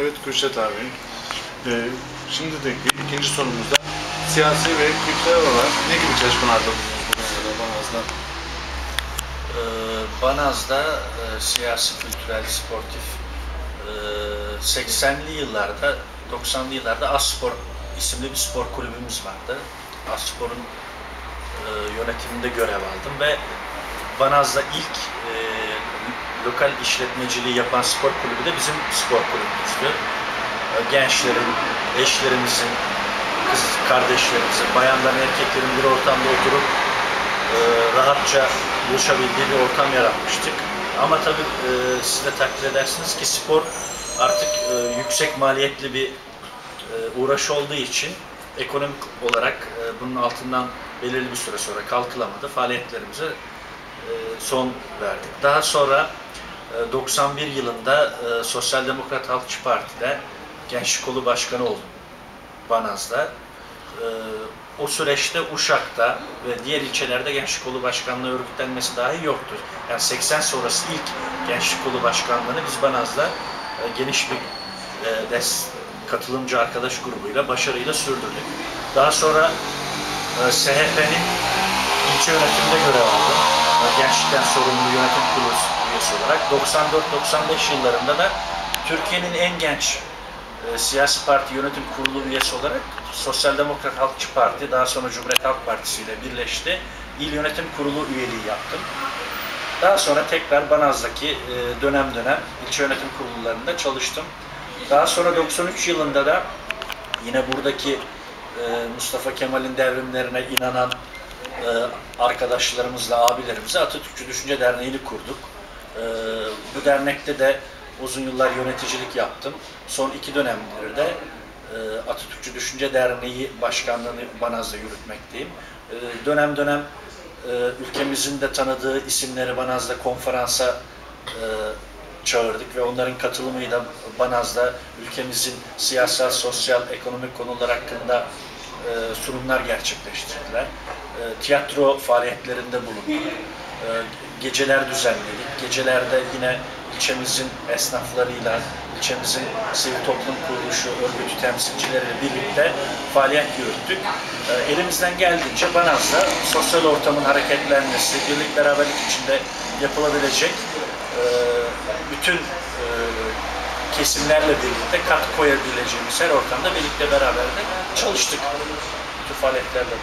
Evet Kürşat abi. Ee, şimdi de ikinci sorumuzda siyasi ve kültürel olarak ne gibi çalışmalarda bulundunuz Banaz'da? Ee, Banaz'da e, siyasi, kültürel, sportif e, 80'li yıllarda, 90'lı yıllarda Aspor isimli bir spor kulübümüz vardı. Aspor'un e, yönetiminde görev aldım ve Banaz'da ilk lokal işletmeciliği yapan spor kulübü de bizim spor kulübümüzdü. E, Gençlerin, eşlerimizin, kız kardeşlerimizin, bayanların, erkeklerin bir ortamda oturup e, rahatça buluşabildiği bir ortam yaratmıştık. Ama tabii e, siz de takdir edersiniz ki spor artık e, yüksek maliyetli bir uğraş olduğu için ekonomik olarak bunun altından belirli bir süre sonra kalkılamadı. Faaliyetlerimize son verdik. Daha sonra e, 91 yılında e, Sosyal Demokrat Halkçı Parti'de Gençlik Kolu Başkanı oldum. Banaz'da. E, o süreçte Uşak'ta ve diğer ilçelerde Gençlik Kolu Başkanlığı örgütlenmesi dahi yoktur. Yani 80 sonrası ilk Gençlik Kolu Başkanlığı'nı biz Banaz'da e, geniş bir e, katılımcı arkadaş grubuyla başarıyla sürdürdük. Daha sonra e, SHP'nin ilçe yönetiminde görev aldım. Gençlikten sorumlu yönetim kurulu üyesi olarak. 94-95 yıllarında da Türkiye'nin en genç e, siyasi parti yönetim kurulu üyesi olarak Sosyal Demokrat Halkçı Parti, daha sonra Cumhuriyet Halk Partisi ile birleşti. İl Yönetim Kurulu üyeliği yaptım. Daha sonra tekrar Banaz'daki e, dönem dönem ilçe yönetim kurullarında çalıştım. Daha sonra 93 yılında da yine buradaki e, Mustafa Kemal'in devrimlerine inanan e, arkadaşlarımızla, abilerimizle Atatürkçü Düşünce Derneği'ni kurduk. E, bu dernekte de uzun yıllar yöneticilik yaptım. Son iki dönemleri de e, Atatürkçü Düşünce Derneği Başkanlığı'nı Banaz'da yürütmekteyim. E, dönem dönem e, ülkemizin de tanıdığı isimleri Banaz'da konferansa e, çağırdık ve onların katılımıyla Banaz'da ülkemizin siyasal, sosyal, ekonomik konular hakkında e, sunumlar gerçekleştirdiler. E, tiyatro faaliyetlerinde bulunduk. E, geceler düzenledik. Gecelerde yine ilçemizin esnaflarıyla, ilçemizin sivil toplum kuruluşu, örgütü temsilcileriyle birlikte faaliyet yürüttük. E, elimizden geldiğince Banaz'da sosyal ortamın hareketlenmesi, birlik beraberlik içinde yapılabilecek bütün kesimlerle birlikte katkı koyabileceğimiz her ortamda birlikte beraber de çalıştık. Bütün faaliyetlerle.